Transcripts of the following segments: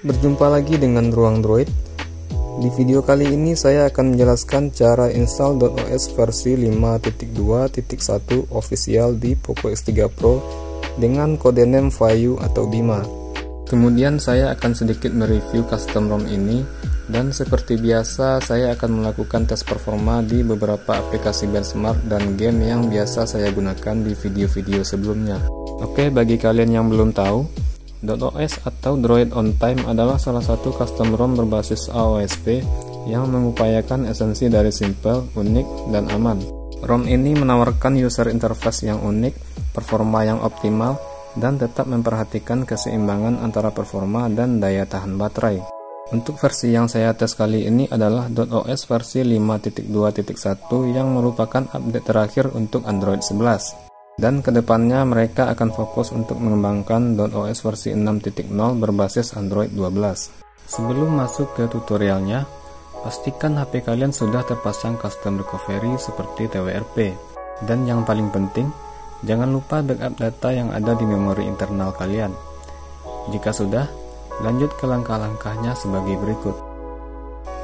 Berjumpa lagi dengan Ruang Droid. Di video kali ini saya akan menjelaskan cara install .os versi 5.2.1 official di Poco X3 Pro dengan kode name Vayu atau Bima. Kemudian saya akan sedikit mereview custom ROM ini dan seperti biasa saya akan melakukan tes performa di beberapa aplikasi benchmark dan game yang biasa saya gunakan di video-video sebelumnya. Oke, bagi kalian yang belum tahu, .os atau Droid on Time adalah salah satu custom ROM berbasis AOSP yang mengupayakan esensi dari simple, unik, dan aman. ROM ini menawarkan user interface yang unik, performa yang optimal, dan tetap memperhatikan keseimbangan antara performa dan daya tahan baterai. Untuk versi yang saya tes kali ini adalah .os versi 5.2.1 yang merupakan update terakhir untuk Android 11 dan ke depannya mereka akan fokus untuk mengembangkan .os versi 6.0 berbasis Android 12. Sebelum masuk ke tutorialnya, pastikan HP kalian sudah terpasang custom recovery seperti TWRP. Dan yang paling penting, jangan lupa backup data yang ada di memori internal kalian. Jika sudah, lanjut ke langkah-langkahnya sebagai berikut.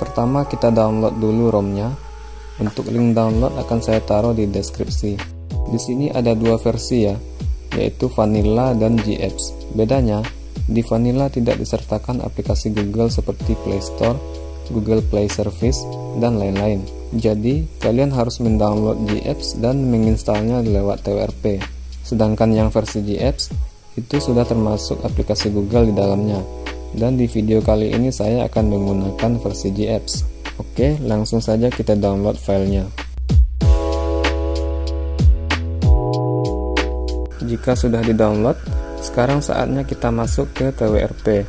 Pertama kita download dulu ROM-nya. Untuk link download akan saya taruh di deskripsi. Di sini ada dua versi ya, yaitu Vanilla dan GApps. Bedanya, di Vanilla tidak disertakan aplikasi Google seperti Play Store, Google Play Service, dan lain-lain. Jadi, kalian harus mendownload GApps dan menginstalnya lewat TWRP. Sedangkan yang versi GApps itu sudah termasuk aplikasi Google di dalamnya. Dan di video kali ini saya akan menggunakan versi GApps. Oke, langsung saja kita download filenya. Jika sudah di-download, sekarang saatnya kita masuk ke TWRP.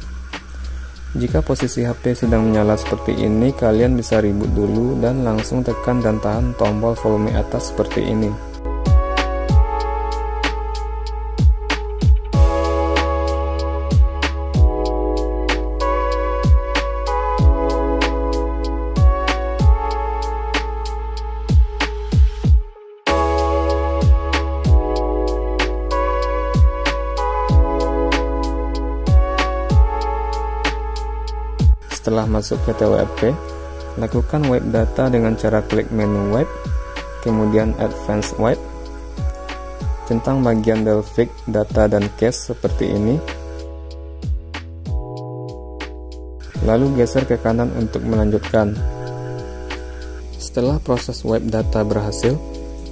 Jika posisi HP sedang menyala seperti ini, kalian bisa reboot dulu dan langsung tekan dan tahan tombol volume atas seperti ini. Setelah masuk ke TWRP, lakukan wipe data dengan cara klik menu wipe, kemudian advance wipe, centang bagian Delphic, data dan cache seperti ini, lalu geser ke kanan untuk melanjutkan. Setelah proses wipe data berhasil,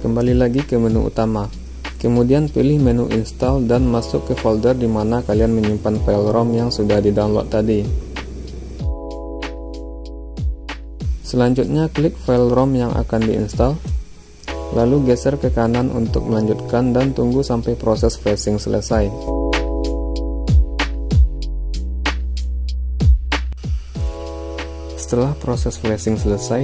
kembali lagi ke menu utama. Kemudian pilih menu install dan masuk ke folder di mana kalian menyimpan file ROM yang sudah di-download tadi. Selanjutnya klik file ROM yang akan diinstal, lalu geser ke kanan untuk melanjutkan dan tunggu sampai proses flashing selesai. Setelah proses flashing selesai,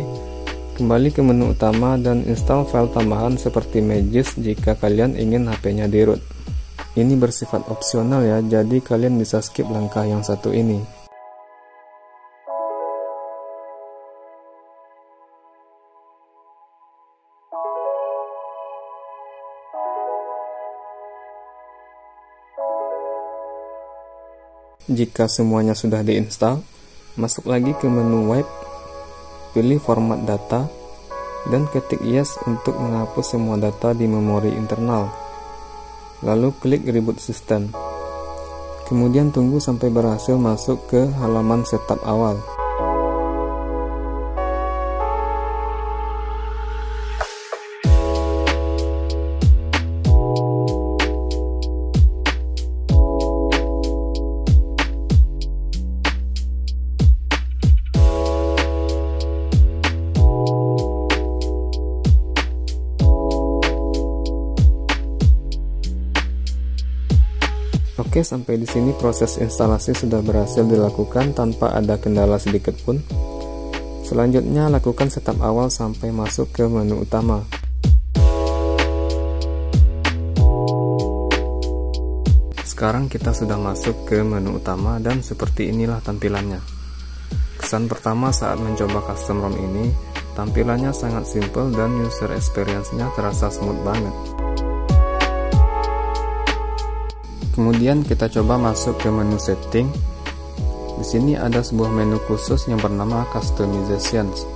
kembali ke menu utama dan install file tambahan seperti Magis jika kalian ingin HP-nya di root. Ini bersifat opsional ya, jadi kalian bisa skip langkah yang satu ini. Jika semuanya sudah diinstal, masuk lagi ke menu Wipe, pilih format data, dan ketik yes untuk menghapus semua data di memori internal. Lalu klik reboot system. Kemudian tunggu sampai berhasil masuk ke halaman setup awal. Sampai di sini proses instalasi sudah berhasil dilakukan tanpa ada kendala sedikit pun. Selanjutnya, lakukan setup awal sampai masuk ke menu utama. Sekarang kita sudah masuk ke menu utama dan seperti inilah tampilannya. Kesan pertama saat mencoba custom ROM ini, tampilannya sangat simple dan user experience-nya terasa smooth banget. Kemudian kita coba masuk ke menu setting. Di sini ada sebuah menu khusus yang bernama Customizations.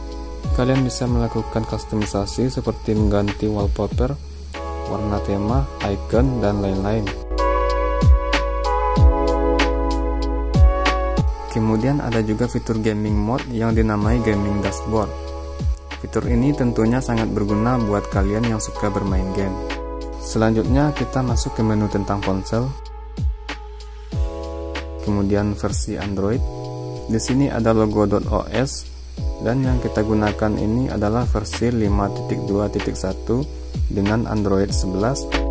Kalian bisa melakukan kustomisasi seperti mengganti wallpaper, warna tema, icon, dan lain-lain. Kemudian ada juga fitur gaming mode yang dinamai gaming dashboard. Fitur ini tentunya sangat berguna buat kalian yang suka bermain game. Selanjutnya kita masuk ke menu tentang ponsel. Kemudian versi Android. Di sini ada logo .os dan yang kita gunakan ini adalah versi 5.2.1 dengan Android 11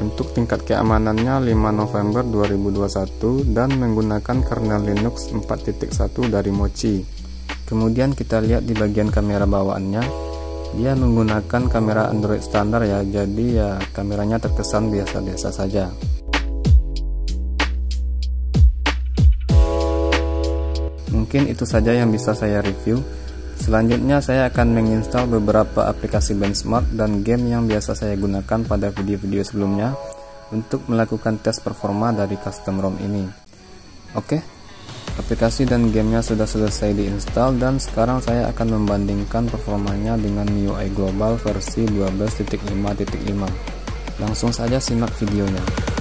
untuk tingkat keamanannya 5 November 2021 dan menggunakan kernel Linux 4.1 dari Mochi. Kemudian kita lihat di bagian kamera bawaannya, dia menggunakan kamera Android standar ya, jadi ya kameranya terkesan biasa-biasa saja. Mungkin itu saja yang bisa saya review. Selanjutnya saya akan menginstal beberapa aplikasi benchmark dan game yang biasa saya gunakan pada video-video sebelumnya untuk melakukan tes performa dari custom ROM ini. Oke, aplikasi dan gamenya sudah selesai diinstal dan sekarang saya akan membandingkan performanya dengan MIUI Global versi 12.5.5. Langsung saja simak videonya.